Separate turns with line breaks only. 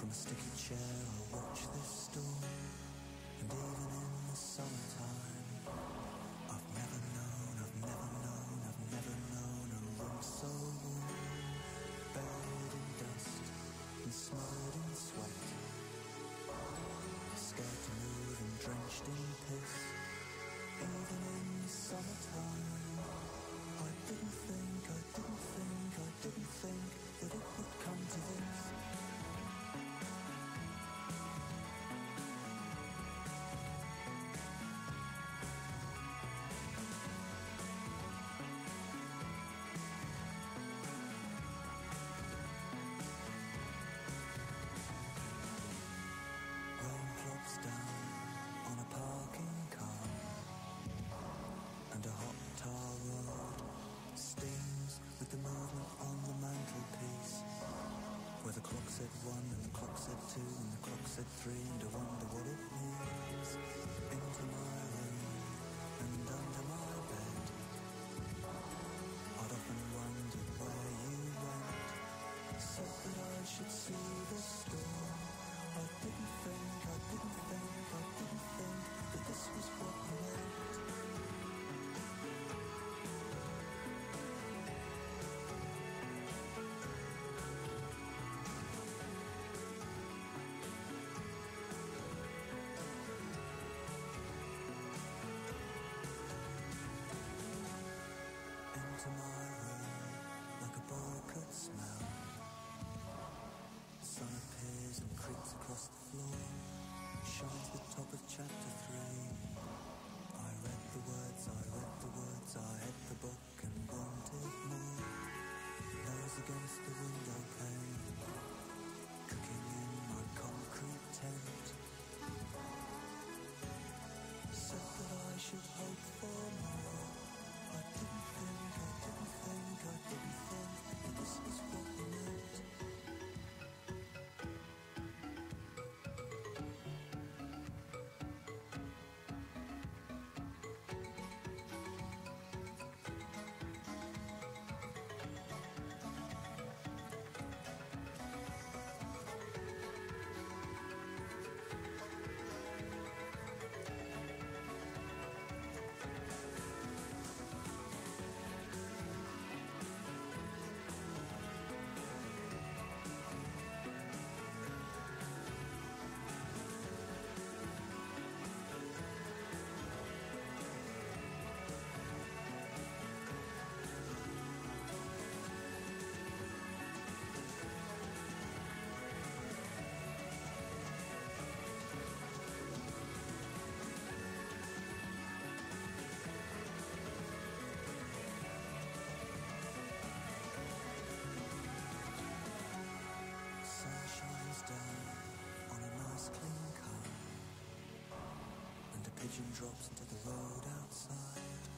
From a sticky chair, I watch this storm. And even in the summertime, I've never known, I've never known, I've never known a room so warm. Buried in dust and smothered in sweat. Scared to move and drenched in piss. Even in the summertime, I didn't think, I didn't think, I didn't think that it would come to this. Where the clock said one and the clock said two and the clock said three and I wonder what it means. Into my creeps across the floor. Shines the top of chapter three. I read the words, I read the words, I had the book and wanted more. Nose against the window pane. Pigeon drops into the road outside.